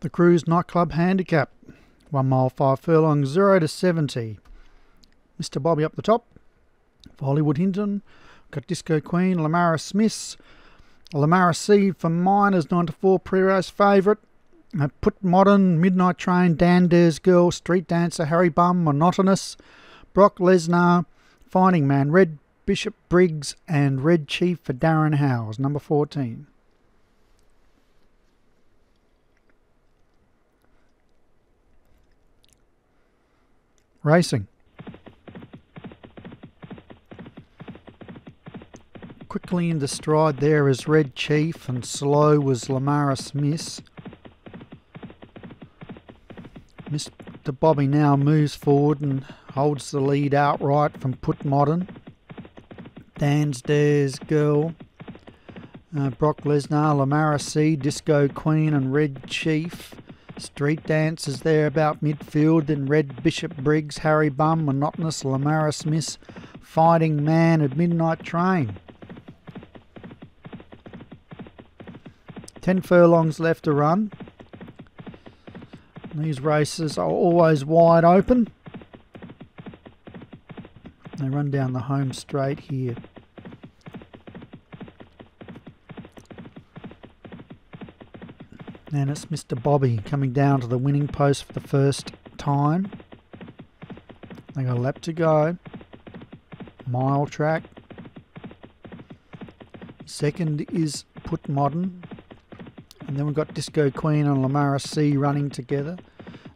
The Cruise Nightclub Handicap. One mile, five furlongs, zero to 70. Mr. Bobby up the top. For Hollywood Hinton. Got Disco Queen, Lamara Smiths. Lamara C for Miners, 9 to 4 pre race favourite. Put Modern, Midnight Train, Dan Dares Girl, Street Dancer, Harry Bum, Monotonous, Brock Lesnar, Fighting Man, Red Bishop Briggs, and Red Chief for Darren Howes, number 14. Racing. Quickly into stride there is Red Chief, and slow was Lamara Miss. Mr. Bobby now moves forward and holds the lead outright from Put Modern. Dan's Dares Girl, uh, Brock Lesnar, Lamara C, Disco Queen, and Red Chief. Street Dancers there about midfield, then Red Bishop Briggs, Harry Bum, Monotonous, Lamara Smith, Fighting Man at Midnight Train. Ten furlongs left to run. These races are always wide open. They run down the home straight here. And it's Mr. Bobby coming down to the winning post for the first time. They got a lap to go. Mile track. Second is Put Modern. And then we've got Disco Queen and Lamara C running together.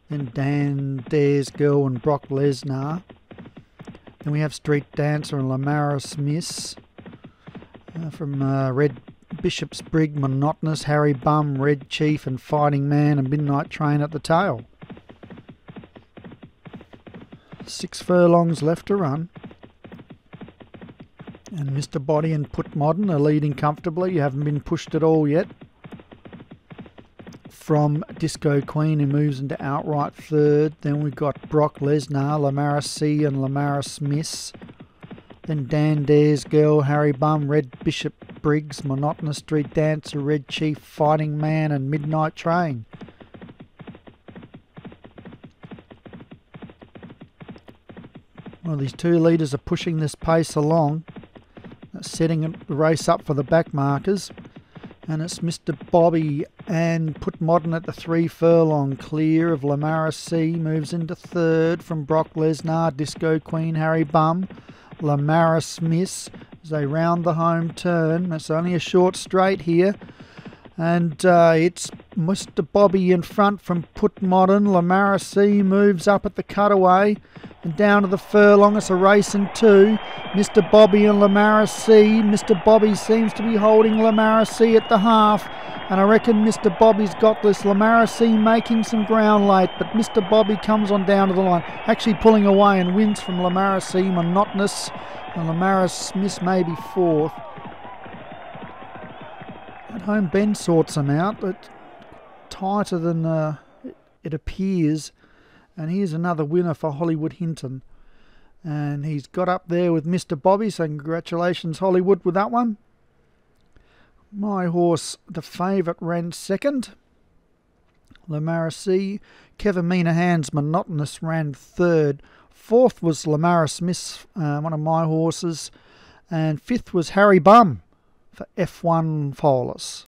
Then Dan Dares Girl and Brock Lesnar. Then we have Street Dancer and Lamara Smith uh, from uh, Red Bishop's Brig, Monotonous, Harry Bum, Red Chief, and Fighting Man and Midnight Train at the tail. Six furlongs left to run. And Mr. Bobby and Put Modern are leading comfortably. You haven't been pushed at all yet. From Disco Queen, who moves into outright third. Then we've got Brock Lesnar, Lamara C, and Lamara Smith. Then Dan Dares Girl, Harry Bum, Red Bishop Briggs, Monotonous Street Dancer, Red Chief, Fighting Man, and Midnight Train. Well, these two leaders are pushing this pace along, setting the race up for the back markers. And it's Mr. Bobby and Put Modern at the three furlong clear of Lamara C. Moves into third from Brock Lesnar, Disco Queen, Harry Bum, Lamara Smith as they round the home turn. It's only a short straight here. And uh, it's Mr. Bobby in front from Put Modern. Lamara C moves up at the cutaway and down to the furlong. It's a race in two. Mr. Bobby and Lamara C. Mr. Bobby seems to be holding Lamara C at the half. And I reckon Mr. Bobby's got this. Lamara C making some ground late, but Mr. Bobby comes on down to the line, actually pulling away and wins from Lamara C. Monotonous. And Lamara Smith maybe fourth. At home, Ben sorts them out, but tighter than uh, it appears. And here's another winner for Hollywood Hinton. And he's got up there with Mr. Bobby, so congratulations, Hollywood, with that one. My horse, the favourite, ran second. Lamara C. Kevin Minahan's Monotonous ran third. Fourth was Lamara Smith, uh, one of my horses. And fifth was Harry Bum for F1 Foalers.